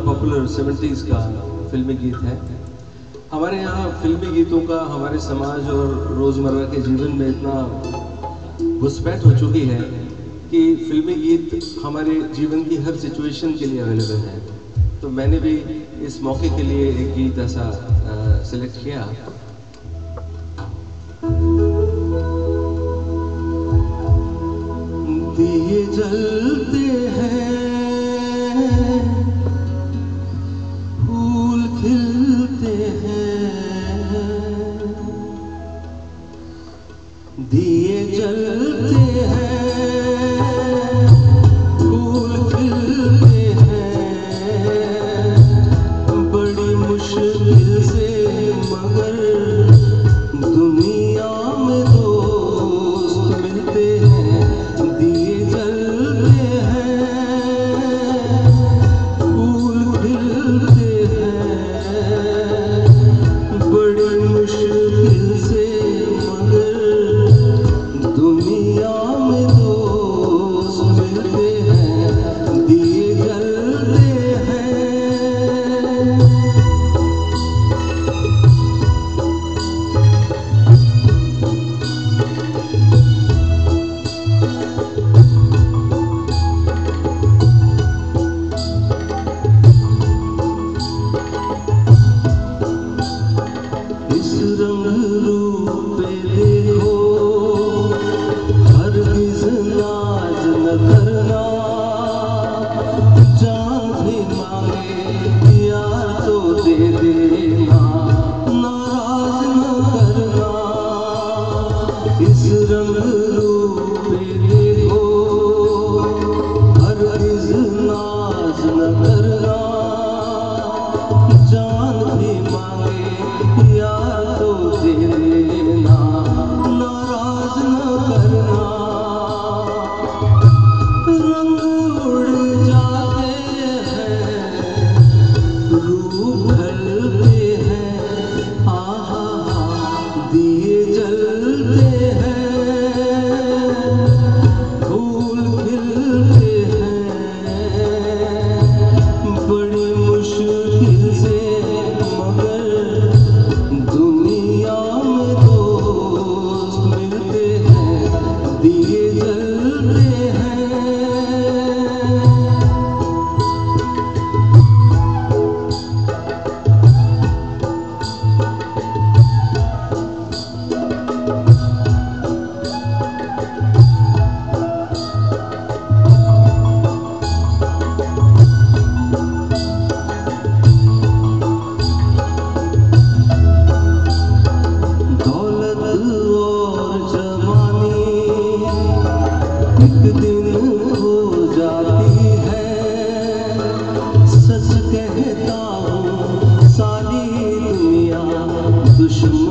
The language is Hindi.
पॉपुलर सेवेंटीज का फिल्मी गीत है। हमारे यहाँ फिल्मी गीतों का हमारे समाज और रोज़मर्रा के जीवन में इतना घुसपैठ हो चुकी है कि फिल्मी गीत हमारे जीवन की हर सिचुएशन के लिए अवेलेबल है। तो मैंने भी इस मौके के लिए एक गीत ऐसा सिलेक्ट किया। दिए जलते दिए जलते हैं। Guru दिन हो जाती है। सस कहता हूँ सारी दुनिया दुश्मन